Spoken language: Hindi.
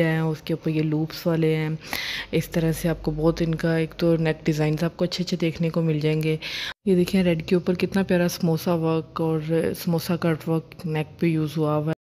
हेड हैं, उसके ऊपर ये लूप्स वाले हैं। इस तरह से आपको बहुत इनका एक तो नेक डिज़ाइन आपको अच्छे अच्छे देखने को मिल जाएँगे। ये देखिए रेड के ऊपर कितना प्यारा समोसा वर्क और, समोसा कट वर्क नेक पे यूज़ हुआ हुआ है।